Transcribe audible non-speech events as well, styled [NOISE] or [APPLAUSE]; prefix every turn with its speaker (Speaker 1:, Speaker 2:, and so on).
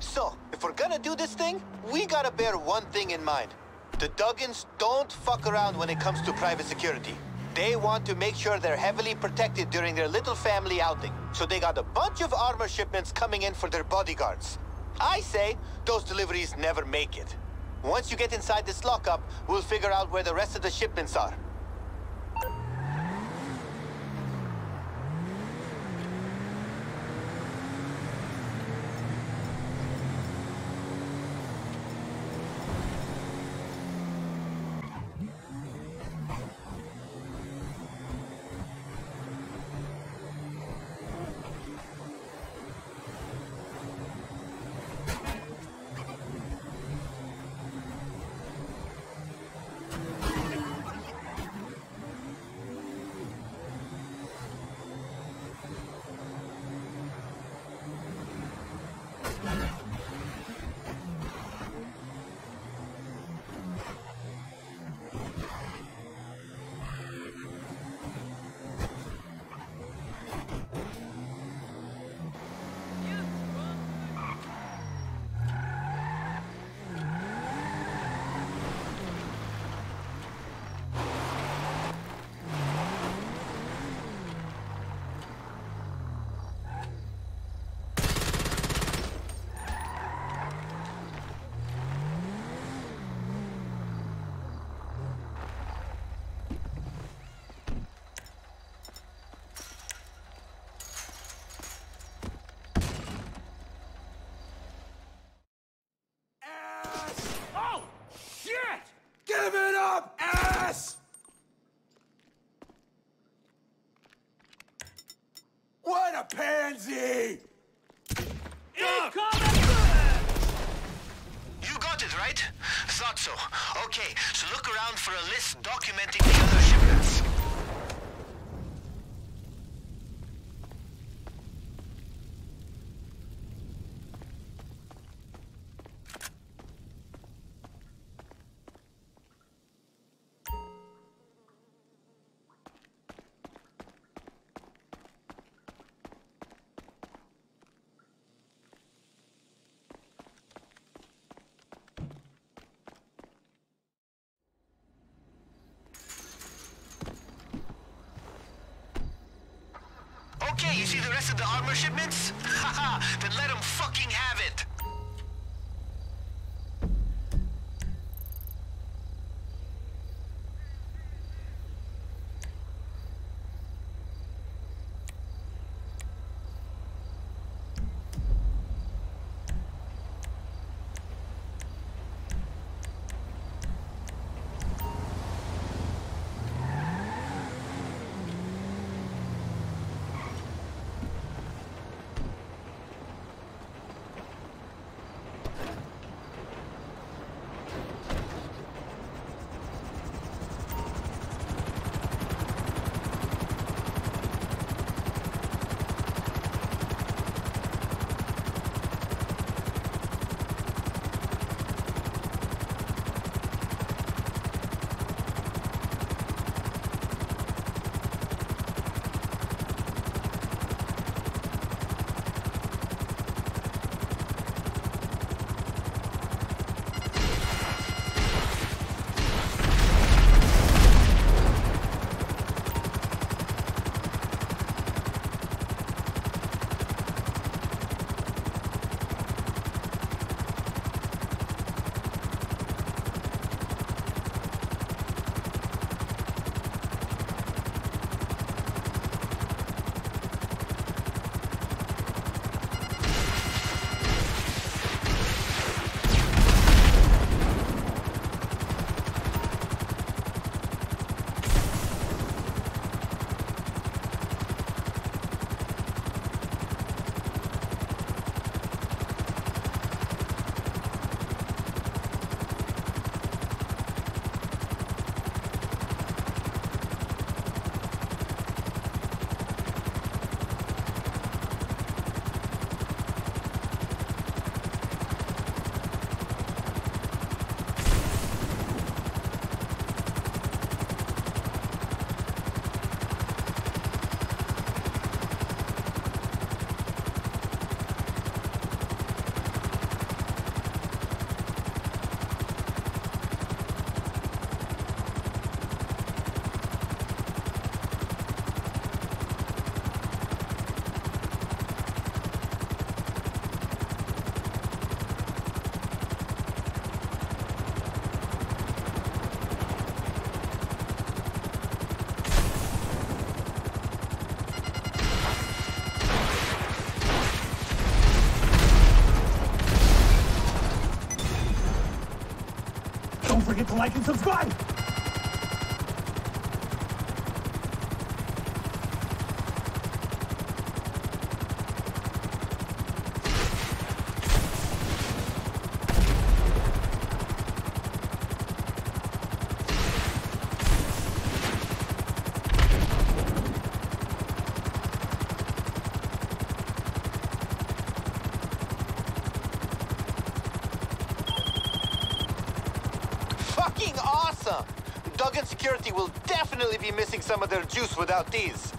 Speaker 1: So, if we're gonna do this thing, we gotta bear one thing in mind. The Duggans don't fuck around when it comes to private security. They want to make sure they're heavily protected during their little family outing. So they got a bunch of armor shipments coming in for their bodyguards. I say those deliveries never make it. Once you get inside this lockup, we'll figure out where the rest of the shipments are.
Speaker 2: Pansy! Incoming!
Speaker 1: You got it, right? Thought so. Okay, so look around for a list documenting the other shipments. Okay, you see the rest of the armor shipments? Haha, [LAUGHS] then let them fucking have it!
Speaker 2: Forget to like and subscribe!
Speaker 1: Fucking awesome! Duggan Security will definitely be missing some of their juice without these.